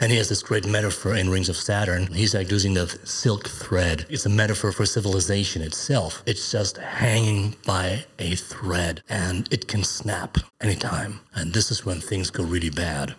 And he has this great metaphor in Rings of Saturn. He's like using the silk thread. It's a metaphor for civilization itself. It's just hanging by a thread and it can snap anytime. And this is when things go really bad.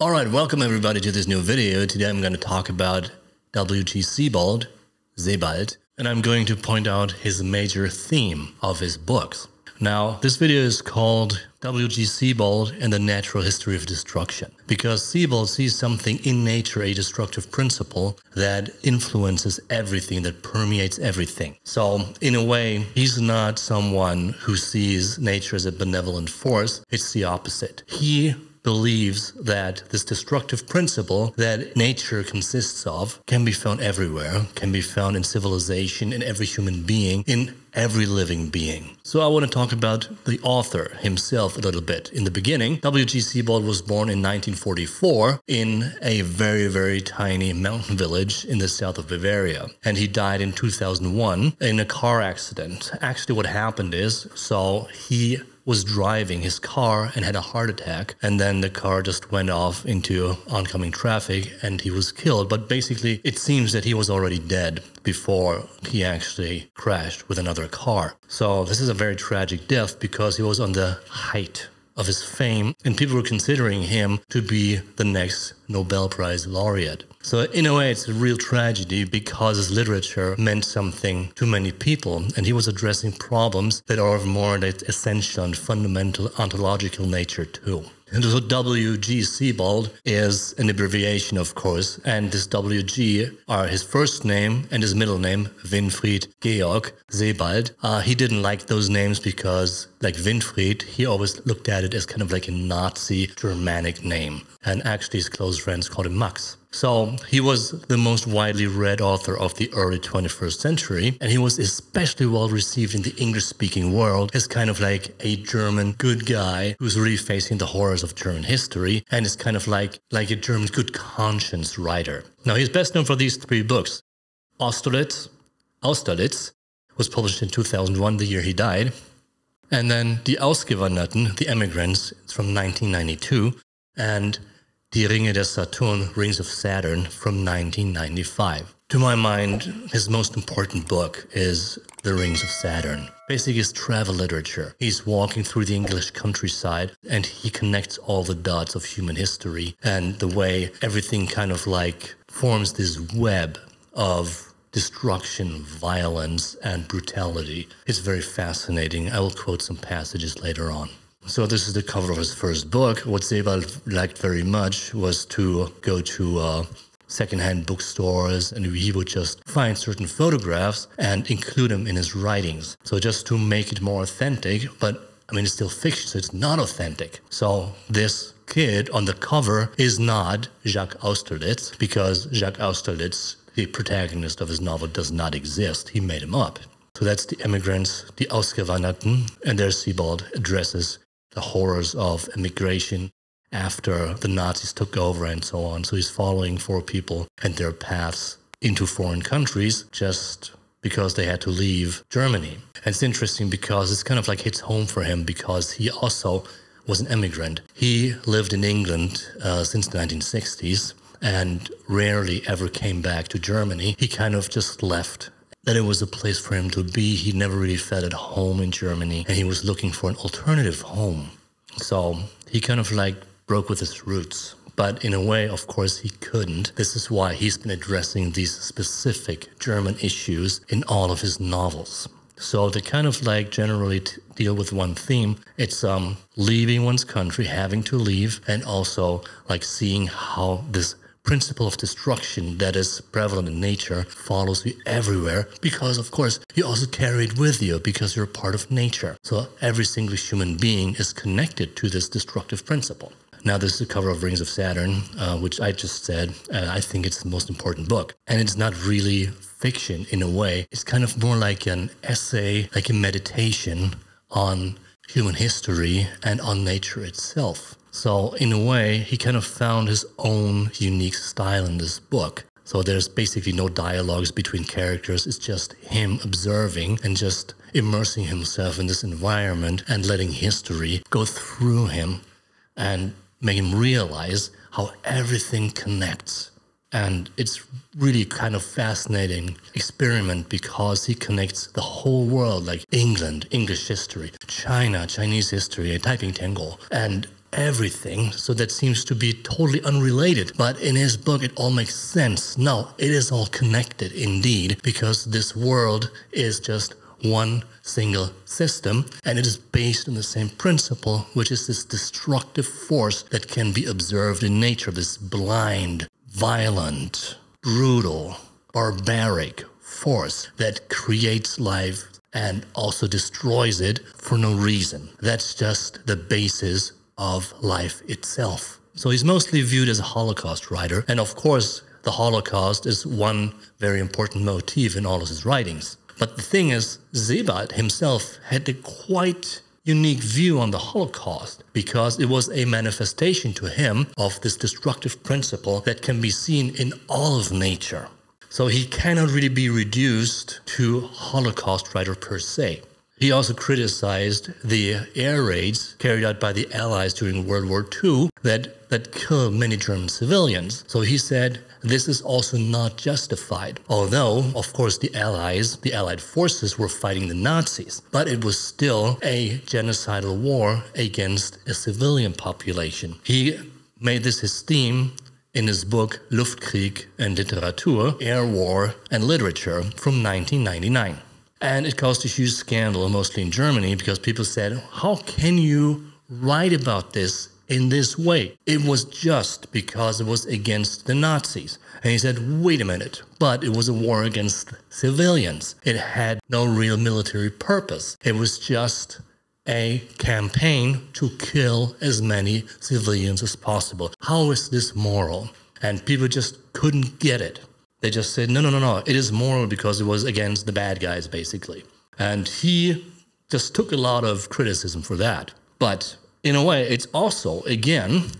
All right, welcome everybody to this new video. Today I'm going to talk about W.G. Sebald, Sebald, and I'm going to point out his major theme of his books. Now, this video is called W.G. Sebald and the Natural History of Destruction, because Sebald sees something in nature, a destructive principle that influences everything, that permeates everything. So, in a way, he's not someone who sees nature as a benevolent force, it's the opposite. He believes that this destructive principle that nature consists of can be found everywhere, can be found in civilization, in every human being, in every living being. So I want to talk about the author himself a little bit. In the beginning, W.G. Sebald was born in 1944 in a very, very tiny mountain village in the south of Bavaria. And he died in 2001 in a car accident. Actually, what happened is, so he was driving his car and had a heart attack. And then the car just went off into oncoming traffic and he was killed. But basically, it seems that he was already dead before he actually crashed with another car. So this is a very tragic death because he was on the height of his fame, and people were considering him to be the next Nobel Prize laureate. So, in a way, it's a real tragedy because his literature meant something to many people, and he was addressing problems that are of more essential and fundamental ontological nature, too. And so W.G. Sebald is an abbreviation, of course, and this W.G. are his first name and his middle name, Winfried Georg Sebald. Uh, he didn't like those names because, like Winfried, he always looked at it as kind of like a Nazi Germanic name. And actually, his close friends called him Max. So he was the most widely read author of the early 21st century, and he was especially well received in the English speaking world as kind of like a German good guy who's really facing the horrors of German history and is kind of like, like a German good conscience writer. Now, he's best known for these three books Austerlitz, Austerlitz was published in 2001, the year he died. And then Die Ausgewanderten, The Emigrants, from 1992. And Die Ringe des Saturn, Rings of Saturn from 1995. To my mind, his most important book is The Rings of Saturn. Basically, it's travel literature. He's walking through the English countryside and he connects all the dots of human history and the way everything kind of like forms this web of destruction, violence, and brutality. It's very fascinating. I will quote some passages later on. So this is the cover of his first book. What Sebald liked very much was to go to uh, secondhand bookstores and he would just find certain photographs and include them in his writings. So just to make it more authentic, but I mean, it's still fiction, so it's not authentic. So this kid on the cover is not Jacques Austerlitz because Jacques Austerlitz, the protagonist of his novel, does not exist. He made him up. So that's the immigrants, the Ausgewanderten, and there's Sebald addresses the horrors of immigration after the Nazis took over and so on. So he's following four people and their paths into foreign countries just because they had to leave Germany. And it's interesting because it's kind of like hits home for him because he also was an immigrant. He lived in England uh, since the 1960s and rarely ever came back to Germany. He kind of just left that it was a place for him to be. He never really felt at home in Germany and he was looking for an alternative home. So he kind of like broke with his roots. But in a way, of course, he couldn't. This is why he's been addressing these specific German issues in all of his novels. So they kind of like generally deal with one theme. It's um, leaving one's country, having to leave, and also like seeing how this principle of destruction that is prevalent in nature follows you everywhere because, of course, you also carry it with you because you're part of nature. So every single human being is connected to this destructive principle. Now, this is the cover of Rings of Saturn, uh, which I just said. Uh, I think it's the most important book. And it's not really fiction in a way. It's kind of more like an essay, like a meditation on human history and on nature itself. So, in a way, he kind of found his own unique style in this book. So there's basically no dialogues between characters. It's just him observing and just immersing himself in this environment and letting history go through him and make him realize how everything connects. And it's really kind of fascinating experiment because he connects the whole world, like England, English history, China, Chinese history, and Taiping Tianguo, and everything. So that seems to be totally unrelated. But in his book, it all makes sense. No, it is all connected indeed, because this world is just one single system and it is based on the same principle, which is this destructive force that can be observed in nature, this blind, violent, brutal, barbaric force that creates life and also destroys it for no reason. That's just the basis of life itself. So he's mostly viewed as a Holocaust writer, and of course, the Holocaust is one very important motif in all of his writings. But the thing is, Sebald himself had a quite unique view on the Holocaust because it was a manifestation to him of this destructive principle that can be seen in all of nature. So he cannot really be reduced to Holocaust writer per se. He also criticized the air raids carried out by the Allies during World War II that, that killed many German civilians. So he said this is also not justified. Although, of course, the Allies, the Allied forces were fighting the Nazis, but it was still a genocidal war against a civilian population. He made this his theme in his book Luftkrieg and Literatur, Air War and Literature from 1999. And it caused a huge scandal, mostly in Germany, because people said, How can you write about this in this way? It was just because it was against the Nazis. And he said, Wait a minute, but it was a war against civilians. It had no real military purpose. It was just a campaign to kill as many civilians as possible. How is this moral? And people just couldn't get it. They just said, no, no, no, no. It is moral because it was against the bad guys, basically. And he just took a lot of criticism for that. But in a way, it's also, again,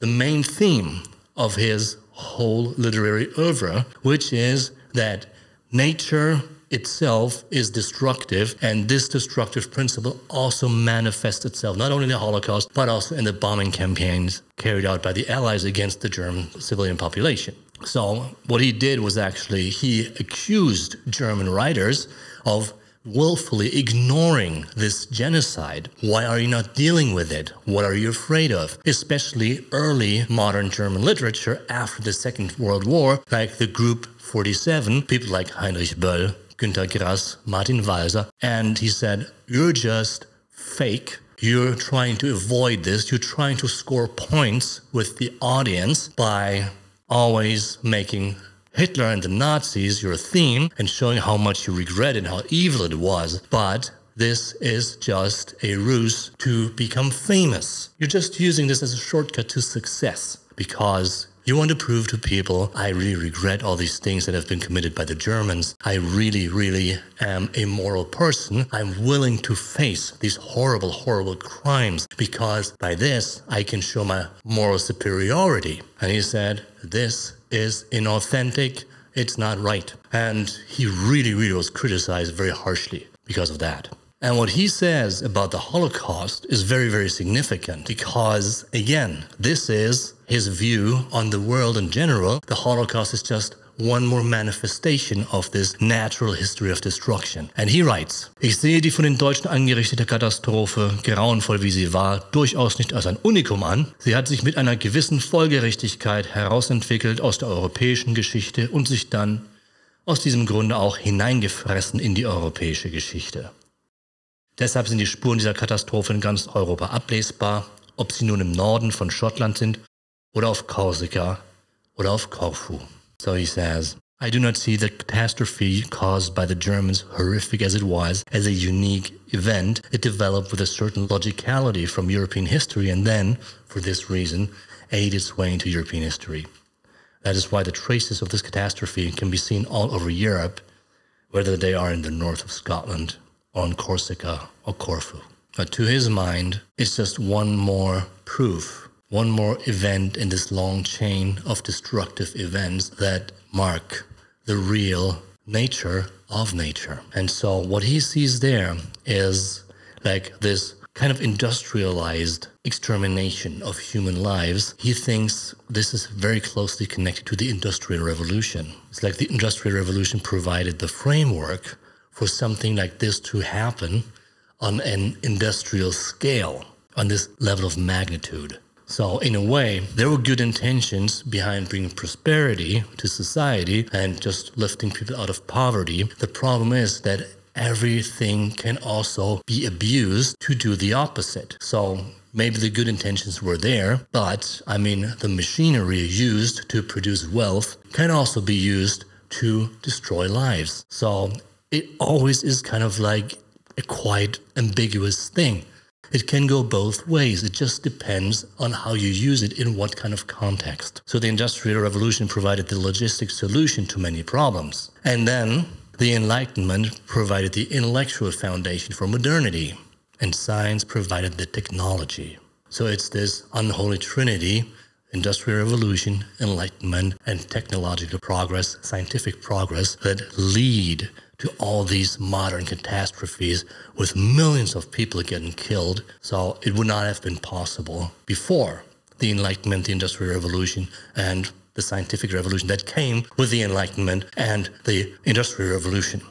the main theme of his whole literary oeuvre, which is that nature itself is destructive, and this destructive principle also manifests itself not only in the Holocaust, but also in the bombing campaigns carried out by the Allies against the German civilian population. So, what he did was actually he accused German writers of willfully ignoring this genocide. Why are you not dealing with it? What are you afraid of? Especially early modern German literature after the Second World War, like the Group 47, people like Heinrich Böll, Günter Grass, Martin Walser. And he said, You're just fake. You're trying to avoid this. You're trying to score points with the audience by always making Hitler and the Nazis your theme and showing how much you regret and how evil it was. But this is just a ruse to become famous. You're just using this as a shortcut to success because you want to prove to people, I really regret all these things that have been committed by the Germans. I really, really am a moral person. I'm willing to face these horrible, horrible crimes because by this I can show my moral superiority. And he said, This is inauthentic. It's not right. And he really, really was criticized very harshly because of that. And what he says about the Holocaust is very, very significant because, again, this is his view on the world in general. The Holocaust is just one more manifestation of this natural history of destruction. And he writes, ich sehe die von den Deutschen angerichtete Katastrophe, grauenvoll wie sie war, durchaus nicht als ein Unikum an. Sie hat sich mit einer gewissen Folgerichtigkeit herausentwickelt aus der europäischen Geschichte und sich dann aus diesem Grunde auch hineingefressen in die europäische Geschichte. Deshalb sind die Spuren dieser Katastrophe in ganz Europa ablesbar, ob sie nun im Norden von Schottland sind oder auf Korsika oder auf Korfu. So he says, I do not see the catastrophe caused by the Germans, horrific as it was, as a unique event. It developed with a certain logicality from European history and then, for this reason, ate its way into European history. That is why the traces of this catastrophe can be seen all over Europe, whether they are in the north of Scotland or on Corsica or Corfu. But to his mind, it's just one more proof, one more event in this long chain of destructive events that mark the real nature of nature. And so what he sees there is like this kind of industrialized extermination of human lives. He thinks this is very closely connected to the Industrial Revolution. It's like the Industrial Revolution provided the framework for something like this to happen on an industrial scale, on this level of magnitude. So, in a way, there were good intentions behind bringing prosperity to society and just lifting people out of poverty. The problem is that everything can also be abused to do the opposite. So, maybe the good intentions were there, but I mean, the machinery used to produce wealth can also be used to destroy lives. So, it always is kind of like a quite ambiguous thing. It can go both ways. It just depends on how you use it in what kind of context. So the Industrial Revolution provided the logistic solution to many problems. And then the Enlightenment provided the intellectual foundation for modernity. And science provided the technology. So it's this unholy trinity Industrial Revolution, Enlightenment, and technological progress, scientific progress that lead to all these modern catastrophes with millions of people getting killed. So it would not have been possible before the Enlightenment, the Industrial Revolution, and the scientific revolution that came with the Enlightenment and the Industrial Revolution.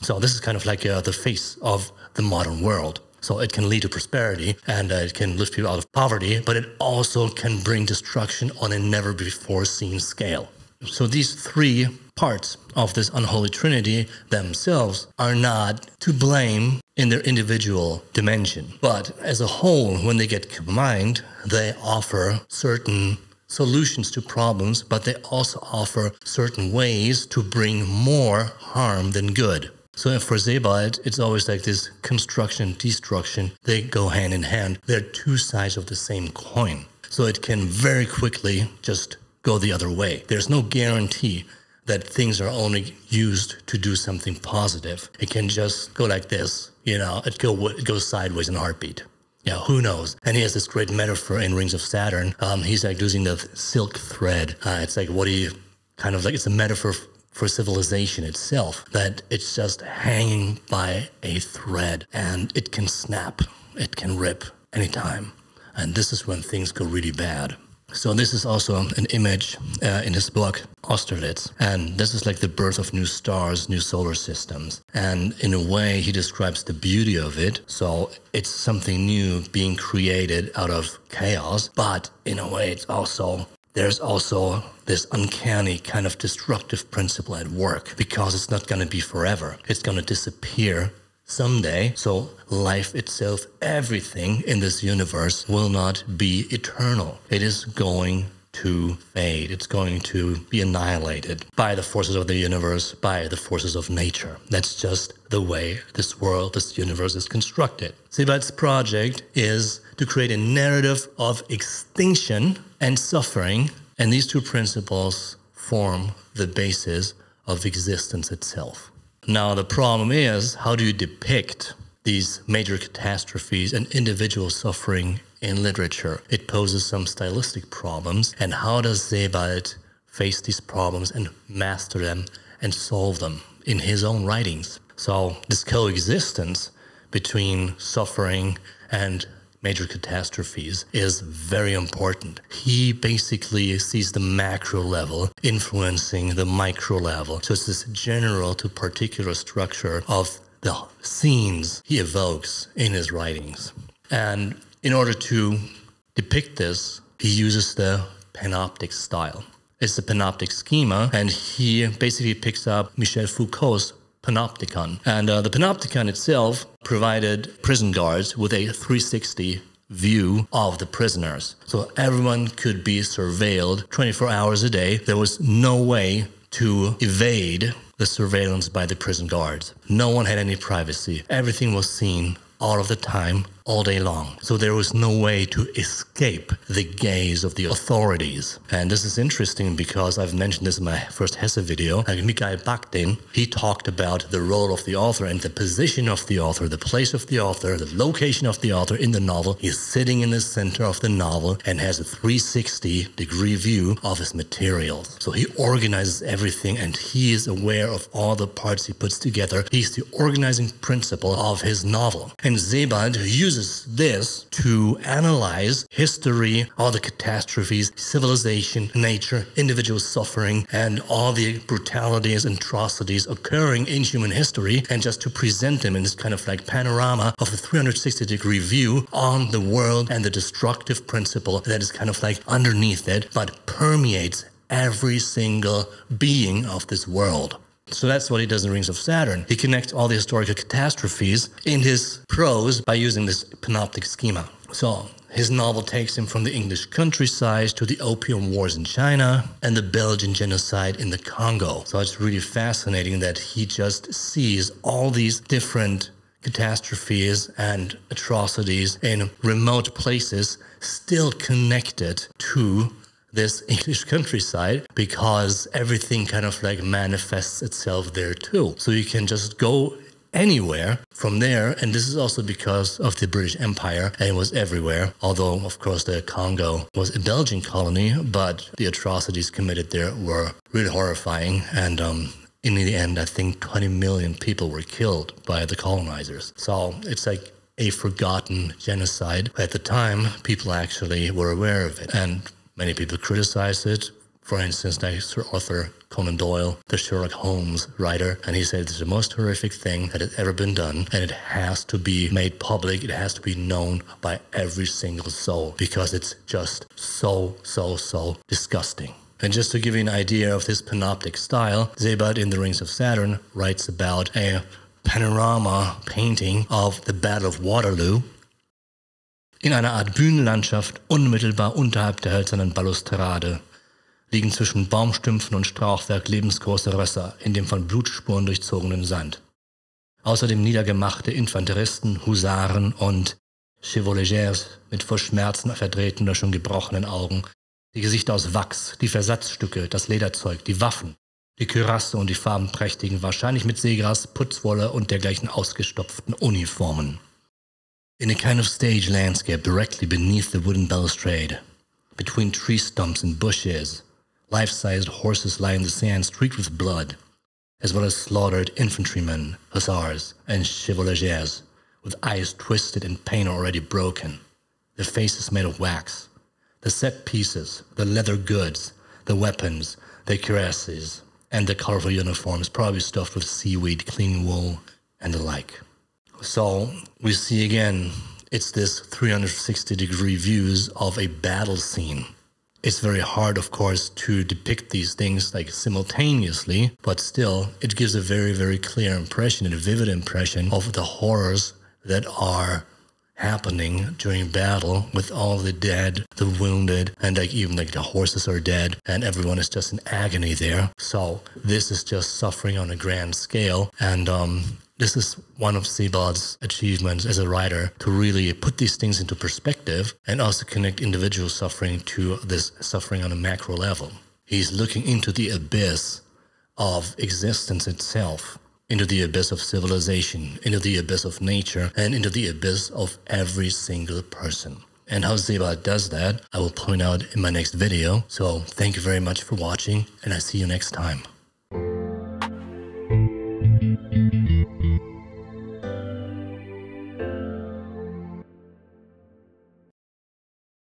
So this is kind of like uh, the face of the modern world. So it can lead to prosperity and uh, it can lift people out of poverty, but it also can bring destruction on a never before seen scale. So these three parts of this unholy trinity themselves are not to blame in their individual dimension. But as a whole, when they get combined, they offer certain solutions to problems, but they also offer certain ways to bring more harm than good. So for Sebald, it's always like this construction, destruction, they go hand in hand. They're two sides of the same coin. So it can very quickly just go the other way. There's no guarantee that things are only used to do something positive. It can just go like this, you know, it, go, it goes sideways in a heartbeat. Yeah, who knows? And he has this great metaphor in Rings of Saturn. Um, he's like using the silk thread. Uh, it's like what do you kind of like? It's a metaphor for civilization itself that it's just hanging by a thread and it can snap, it can rip anytime. And this is when things go really bad. So this is also an image uh, in his book Austerlitz, and this is like the birth of new stars, new solar systems. And in a way, he describes the beauty of it. So it's something new being created out of chaos, but in a way, it's also there's also this uncanny kind of destructive principle at work because it's not going to be forever. It's going to disappear someday. So life itself, everything in this universe will not be eternal. It is going to fade. It's going to be annihilated by the forces of the universe, by the forces of nature. That's just the way this world, this universe is constructed. Sebald's project is to create a narrative of extinction and suffering, and these two principles form the basis of existence itself. Now, the problem is how do you depict these major catastrophes and individual suffering in literature? It poses some stylistic problems. And how does Sebald face these problems and master them and solve them in his own writings? So, this coexistence between suffering and major catastrophes is very important. He basically sees the macro level influencing the micro level. So it's this general to particular structure of the scenes he evokes in his writings. And in order to depict this, he uses the panoptic style. It's the panoptic schema, and he basically picks up Michel Foucault's panopticon. And uh, the panopticon itself provided prison guards with a 360 view of the prisoners. So everyone could be surveilled 24 hours a day. There was no way to evade the surveillance by the prison guards. No one had any privacy. Everything was seen all of the time all day long. So there was no way to escape the gaze of the authorities. And this is interesting because I've mentioned this in my first Hesse video. Mikhail Bakhtin, he talked about the role of the author and the position of the author, the place of the author, the location of the author in the novel. He's sitting in the center of the novel and has a 360 degree view of his materials. So he organizes everything and he is aware of all the parts he puts together. He's the organizing principle of his novel. And Sebald uses this to analyze history, all the catastrophes, civilization, nature, individual suffering, and all the brutalities and atrocities occurring in human history, and just to present them in this kind of like panorama of a 360 degree view on the world and the destructive principle that is kind of like underneath it, but permeates every single being of this world. So that's what he does in Rings of Saturn. He connects all the historical catastrophes in his prose by using this panoptic schema. So his novel takes him from the English countryside to the opium wars in China and the Belgian genocide in the Congo. So it's really fascinating that he just sees all these different catastrophes and atrocities in remote places still connected to this English countryside because everything kind of like manifests itself there too. So you can just go anywhere from there. And this is also because of the British Empire and it was everywhere. Although, of course, the Congo was a Belgian colony, but the atrocities committed there were really horrifying. And um, in the end, I think 20 million people were killed by the colonizers. So it's like a forgotten genocide. At the time, people actually were aware of it. And Many people criticize it. For instance, Sir Arthur Conan Doyle, the Sherlock Holmes writer, and he said it's the most horrific thing that has ever been done, and it has to be made public. It has to be known by every single soul because it's just so, so, so disgusting. And just to give you an idea of this panoptic style, Sebald in The Rings of Saturn writes about a panorama painting of the Battle of Waterloo, In einer Art Bühnenlandschaft unmittelbar unterhalb der hölzernen Balustrade liegen zwischen Baumstümpfen und Strauchwerk lebensgroße Rösser in dem von Blutspuren durchzogenen Sand. Außerdem niedergemachte Infanteristen, Husaren und Chevaulegers mit vor Schmerzen verdrehten oder schon gebrochenen Augen, die Gesichter aus Wachs, die Versatzstücke, das Lederzeug, die Waffen, die Kürasse und die farbenprächtigen, wahrscheinlich mit Seegras, Putzwolle und dergleichen ausgestopften Uniformen. In a kind of stage landscape directly beneath the wooden balustrade, between tree stumps and bushes, life-sized horses lie in the sand streaked with blood, as well as slaughtered infantrymen, hussars, and chevaulegers, with eyes twisted and pain already broken, their faces made of wax, the set pieces, the leather goods, the weapons, the cuirasses, and the colorful uniforms probably stuffed with seaweed, clean wool, and the like. So we see again, it's this 360 degree views of a battle scene. It's very hard, of course, to depict these things like simultaneously, but still, it gives a very, very clear impression and a vivid impression of the horrors that are happening during battle with all the dead, the wounded, and like even like the horses are dead and everyone is just in agony there. So this is just suffering on a grand scale. And um, this is one of Sebald's achievements as a writer to really put these things into perspective and also connect individual suffering to this suffering on a macro level. He's looking into the abyss of existence itself, into the abyss of civilization, into the abyss of nature, and into the abyss of every single person. And how Sebald does that, I will point out in my next video. So thank you very much for watching, and I see you next time.